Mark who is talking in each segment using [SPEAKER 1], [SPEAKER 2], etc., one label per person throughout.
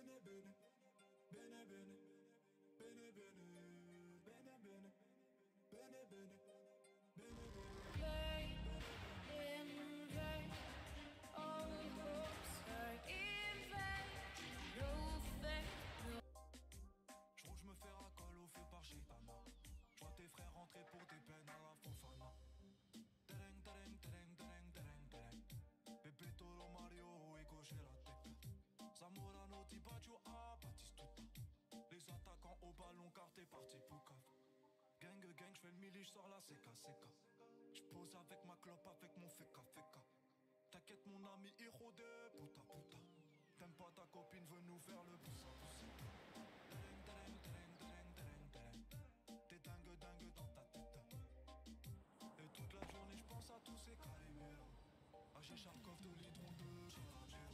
[SPEAKER 1] bene bene, bene bene, bene bene, bene bene, bene bene, Gang, gang, je fais le mili, je sors la CK, CK. Je pose avec ma clope, avec mon feka, feka. T'inquiète mon ami, héros de puta, puta. T'aimes pas ta copine, veut nous faire le poussa. T'es dingue, dingue dans ta tête. Et toute la journée, je pense à tous ces caliméros. À Charkov de litron de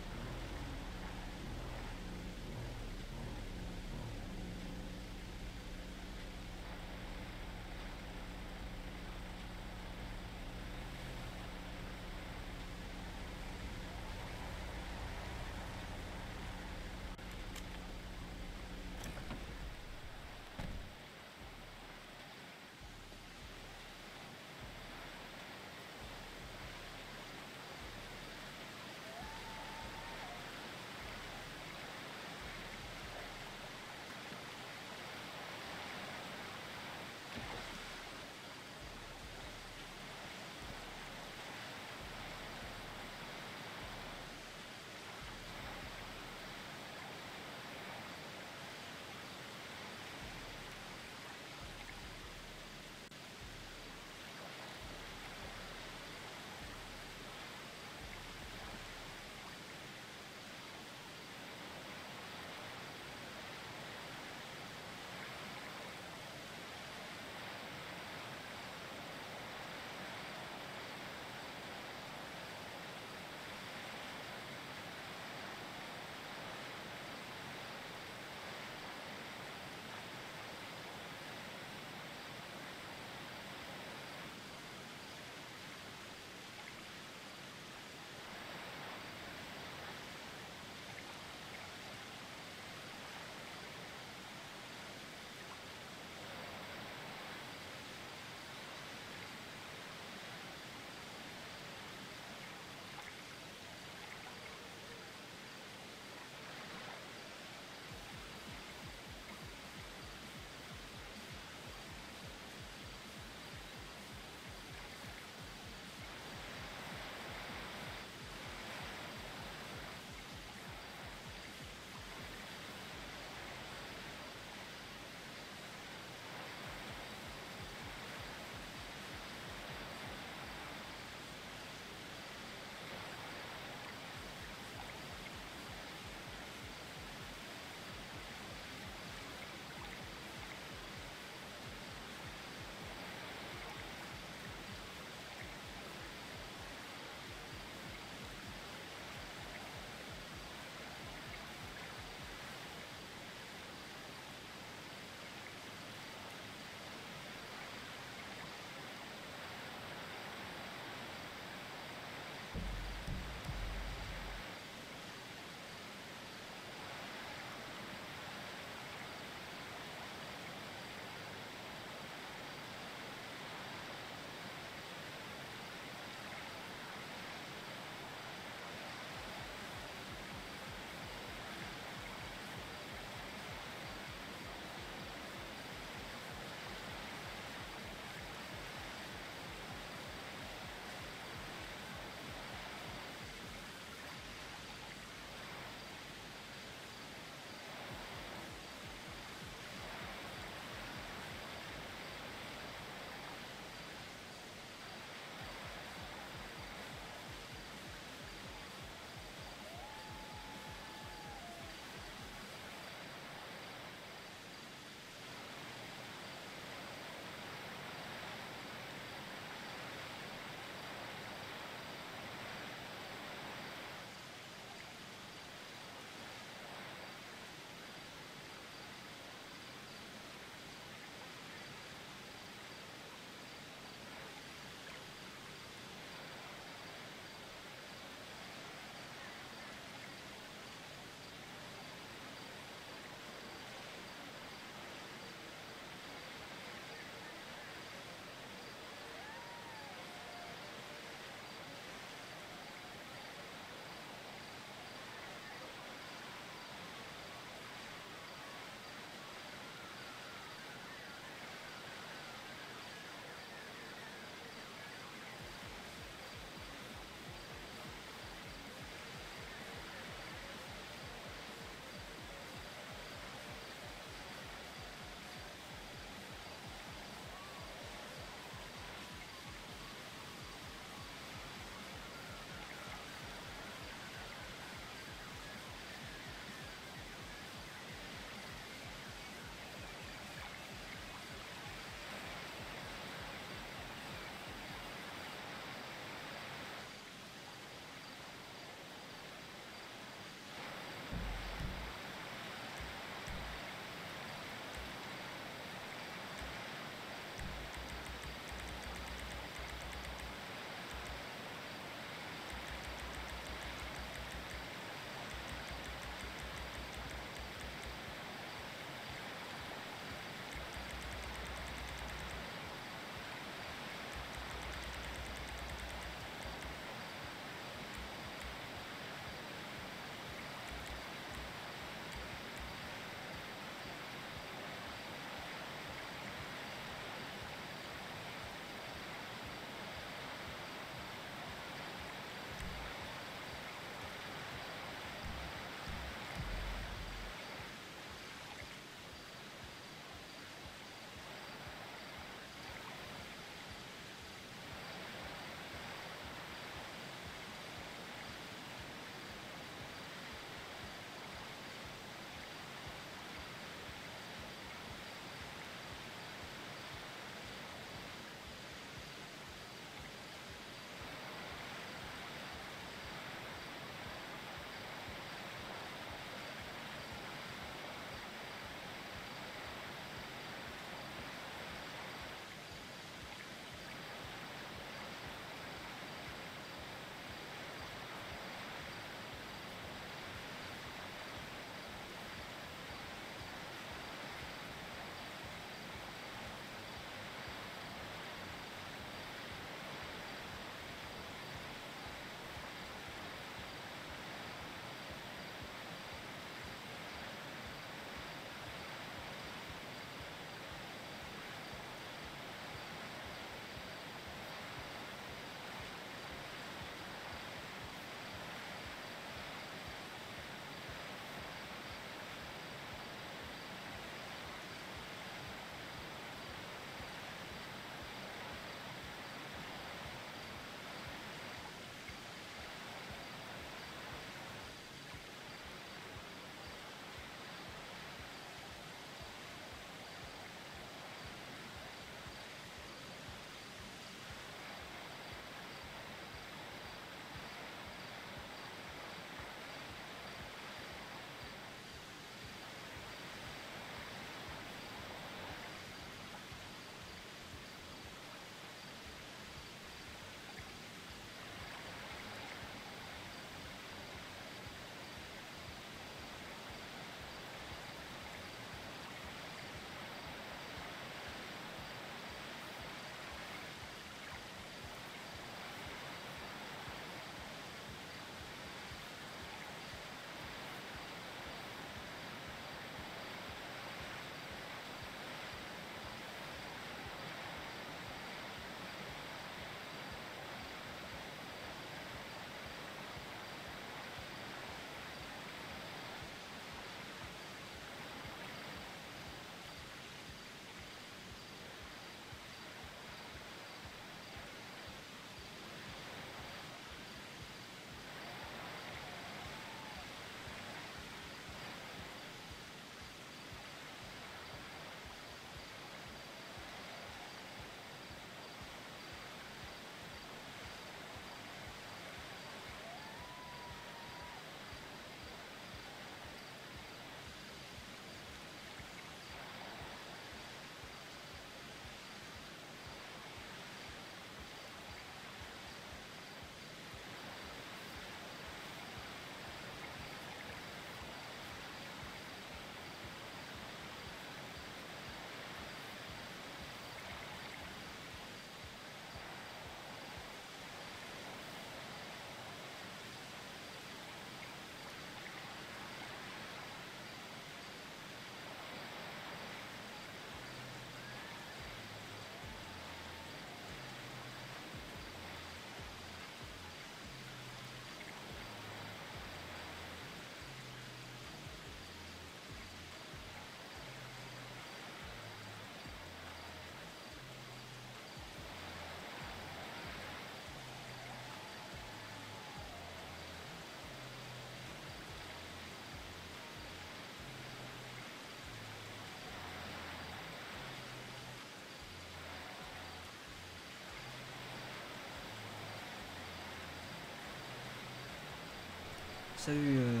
[SPEAKER 2] Salut euh,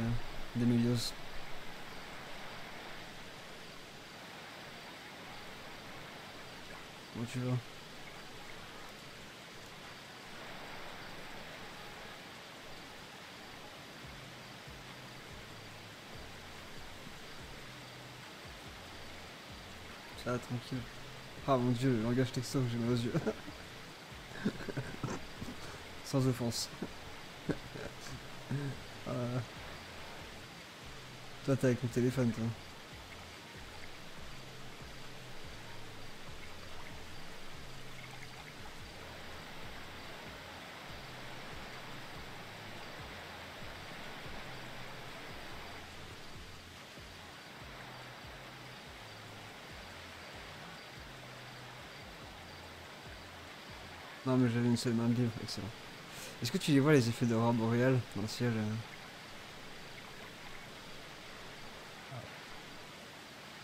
[SPEAKER 2] Demelios. Où tu vas? Tranquille. Ah mon dieu, le langage texto j'ai mal aux yeux. Sans offense. Euh, Toi t'es avec ton téléphone toi. Non mais j'avais une seule main libre, excellent. Est-ce que tu les vois les effets d'aurore boréale dans le ciel euh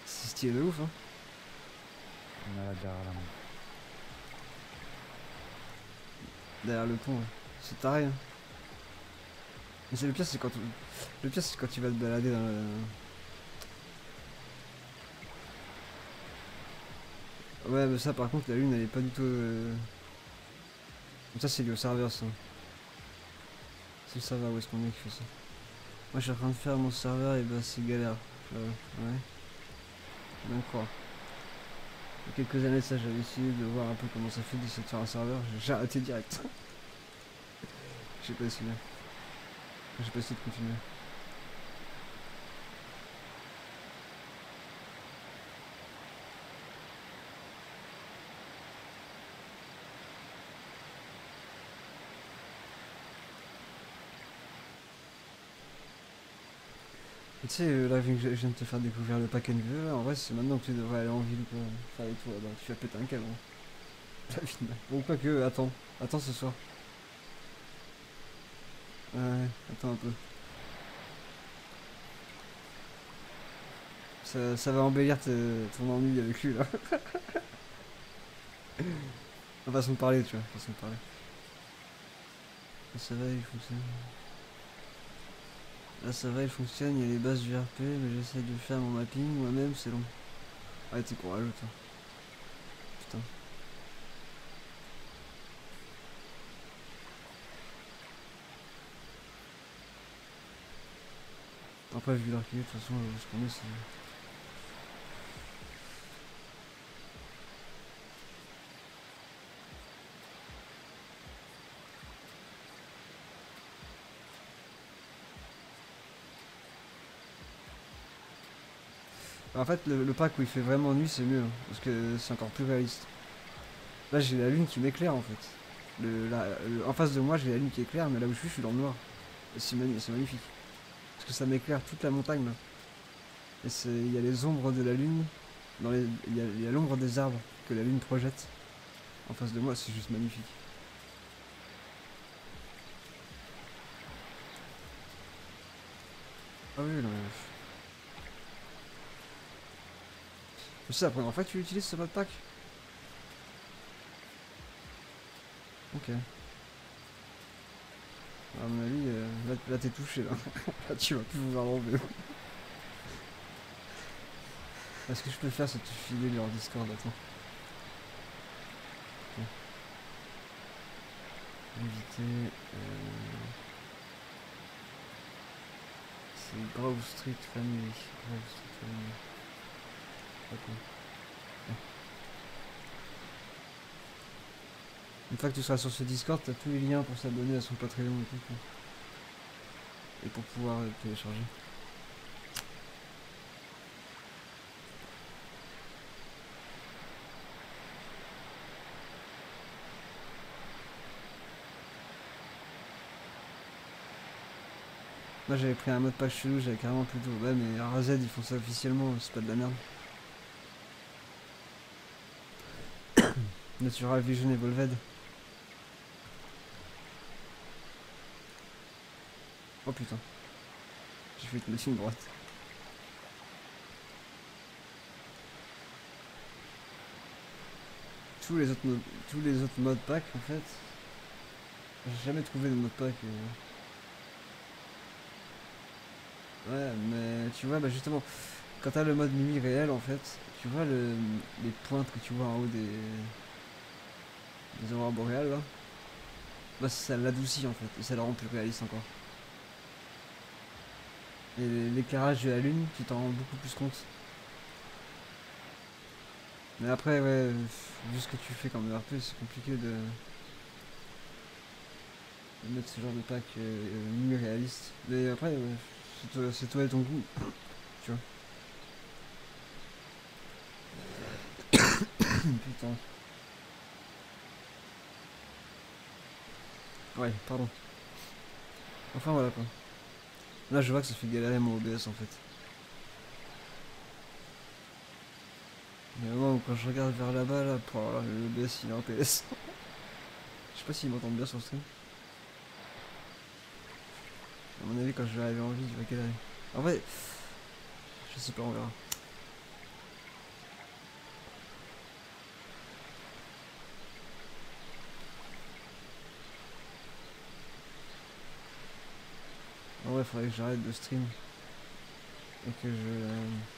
[SPEAKER 2] C'est stylé de ouf hein
[SPEAKER 3] la derrière la
[SPEAKER 2] le pont, c'est taré hein. Mais c'est le pire c'est quand le pire c'est quand tu vas te balader dans le... Ouais mais ça par contre la lune elle est pas du tout... euh, Ça c'est lié au serveur ça. C'est le serveur où est-ce qu'on est qui fait ça. Moi je suis en train de faire mon serveur et bah c'est galère. Ouais. Bien croire. Il y a quelques années ça j'avais essayé de voir un peu comment ça fait d'essayer de faire un serveur. J'ai- J'ai arrêté direct. J'ai pas essayé. J'ai pas essayé de continuer. Tu sais, euh, là, vu que je viens de te faire découvrir le pack là, en vrai, c'est maintenant que tu devrais aller en ville, quoi. Faire les tours là-bas. Tu vas péter un câble. hein. De Bon, quoique, attends. Attends ce soir. Ouais, attends un peu. Ça, ça va embellir ton ennui avec lui, là. On va se parler, tu vois. Façon de parler. Ça va, il fonctionne. Là ça va, il fonctionne, il y a les bases du RP, mais j'essaie de faire mon mapping moi-même, c'est long. Ouais, t'es courageux toi. Putain. Après, vu leur de toute façon, euh, ce qu'on est, c'est. En fait, le, pack où il fait vraiment nuit, c'est mieux, hein, parce que c'est encore plus réaliste. Là, j'ai la lune qui m'éclaire en fait. En face de moi, j'ai la lune qui éclaire, mais là où je suis, je suis dans le noir. C'est magnifique. Parce que ça m'éclaire toute la montagne là. Et il y a les ombres de la lune, il y a l'ombre des arbres que la lune projette. En face de moi, c'est juste magnifique. Ah oui, non, mais... C'est la première fois que tu utilises ce pack Ok. À mon avis, euh, là, là t'es touché là. là tu vas plus pouvoir l'enlever. Ah, Ce que je peux faire c'est te filer leur Discord, attends? Ok. Inviter. Euh... C'est Grove Street Family. Grove Street Family. Une fois que tu seras sur ce Discord, tu as tous les liens pour s'abonner à son Patreon et tout. quoi. Et pour pouvoir télécharger. Moi j'avais pris un mode pack chelou, j'avais carrément plutôt. Ouais mais RZ ils font ça officiellement, c'est pas de la merde. Natural Vision Evolved. Oh putain. J'ai fait une machine droite. Tous les autres tous les autres modes pack en fait. J'ai jamais trouvé de mode pack. euh. Ouais, mais tu vois, bah justement, quand t'as le mode nuit réel, en fait, tu vois le, les pointes que tu vois en haut des, des aurores boréales, là Bah ça l'adoucit, en fait, et ça le rend plus réaliste encore. Et l'éclairage de la lune, tu t'en rends beaucoup plus compte. Mais après, ouais, vu ce que tu fais comme RP, c'est compliqué de... mettre ce genre de pack euh, réaliste. Mais après, ouais, c'est toi, c'est toi et ton goût. Tu vois. Putain. Ouais, pardon. Enfin voilà quoi. Là je vois que ça fait galérer mon OBS en fait. Mais moment quand je regarde vers là-bas là, pour le OBS il est en PS. je sais pas s'ils m'entendent bien sur le stream. À mon avis quand je vais arriver en vie il va galérer. En vrai, je sais pas on verra. En vrai, faudrait que j'arrête de stream. Et que je...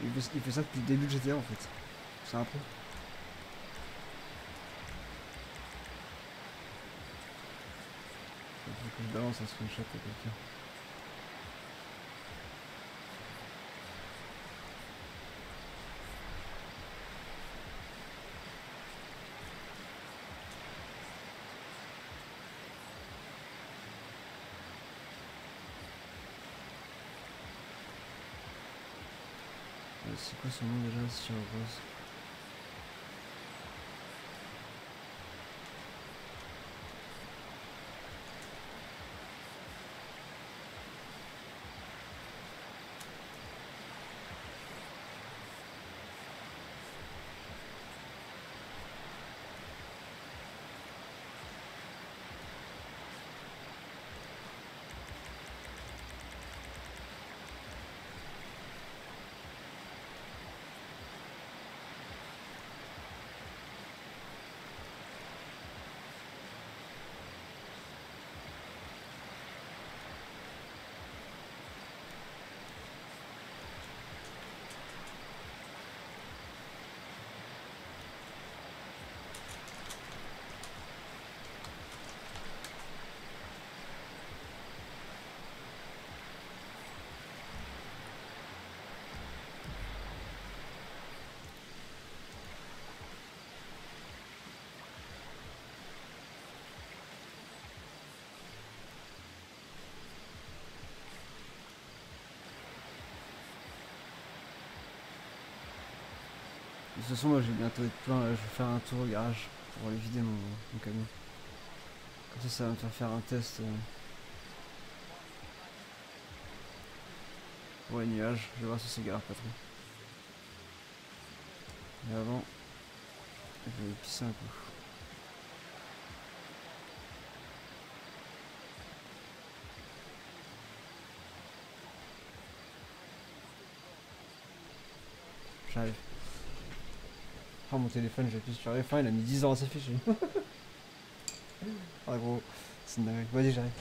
[SPEAKER 2] Il fait, ça depuis le début de GTA en fait. C'est un pro. Je balance un screenshot à quelqu'un. Euh, C'est quoi son toute façon, moi j'ai bientôt être plein. Je vais faire un tour au garage pour aller vider mon, camion. Comme ça, ça va me faire faire un test. euh, pour les nuages. Je vais voir si ça galère pas trop. Mais avant, je vais pisser un coup. J'arrive. Oh mon téléphone, j'appuie sur F1, il a mis 10 ans à s'afficher. ah gros, c'est une dingue. Vas-y, j'arrive.